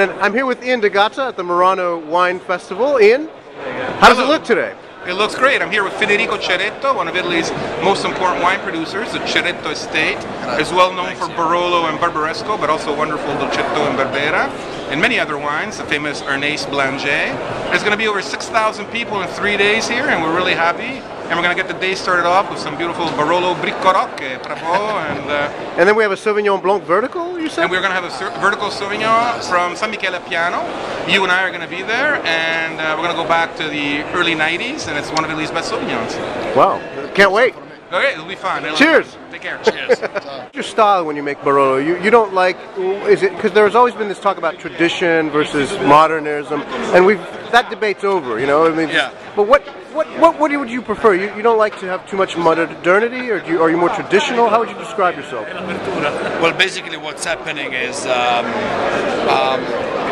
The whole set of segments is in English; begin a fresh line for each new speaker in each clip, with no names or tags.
And then I'm here with Ian D'Agata at the Merano Wine Festival. Ian, how does it look today?
It looks great. I'm here with Federico Ceretto, one of Italy's most important wine producers, the Ceretto estate, is well known for Barolo and Barbaresco, but also wonderful Dolcetto and Barbera, and many other wines, the famous Arneis Blangè. There's going to be over 6,000 people in three days here, and we're really happy. And we're going to get the day started off with some beautiful Barolo Bricco Rocche, Bravo, and, uh,
And then we have a Sauvignon Blanc vertical, you said?
and we're going to have a cer- vertical Sauvignon from San Michele Appiano. You and I are going to be there, and uh, we're going to go back to the early 90s, and it's one of Italy's best Sauvignons.
Wow, can't wait.
Okay, it'll be fun. It'll-
Cheers.
Take care. Cheers.
What's your style when you make Barolo? You, you don't like, is it, because there's always been this talk about tradition versus modernism, and we've, that debate's over, you know? I mean,
Yeah.
But what, what, what, what would you prefer? You, you don't like to have too much modernity, or you, are you more traditional? How would you describe yourself?
Well, basically, what's happening is um, um,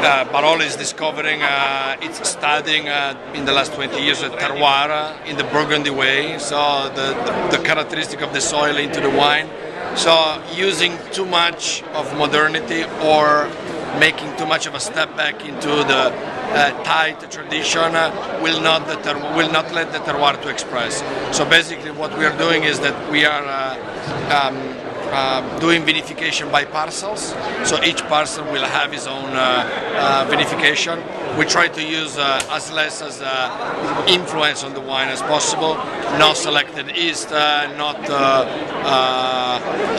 uh, Barolo is discovering, uh, it's studying uh, in the last 20 years a terroir in the Burgundy way, so the, the, the characteristic of the soil into the wine. So, using too much of modernity or making too much of a step back into the uh, tight tradition uh, will not will not let the terroir to express. So basically, what we are doing is that we are uh, um, uh, doing vinification by parcels. So each parcel will have his own uh, uh, vinification. We try to use uh, as less as uh, influence on the wine as possible. No selected yeast, not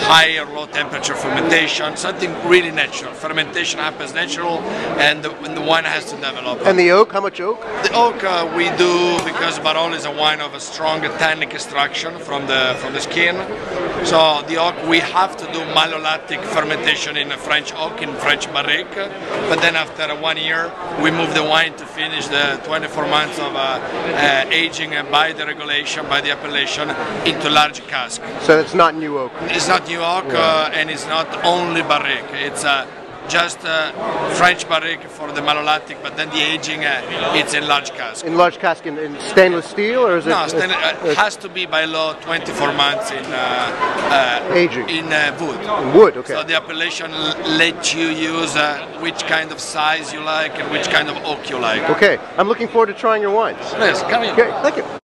high or low temperature fermentation. Something really natural. Fermentation happens natural, and the, and the wine has to develop.
And the oak, how much oak?
The oak uh, we do because Barolo is a wine of a strong tannic extraction from the from the skin. So the oak we have to do malolactic fermentation in a French oak in French barrique. But then after one year we move the wine to finish the 24 months of uh, uh, aging by the regulation by the appellation into large cask.
So it's not new oak.
It's not new oak uh, and it's not only barrique. It's uh, just uh, French barrique for the malolactic, but then the aging uh, it's in large cask.
In large cask in, in stainless steel, or is it?
No, stainless, uh, has to be by law 24 months in uh, uh,
Aging.
in uh, wood.
in wood, okay.
So the appellation l- let you use uh, which kind of size you like and which kind of oak you like.
Okay, I'm looking forward to trying your wines.
Yes, come in.
Okay, thank you.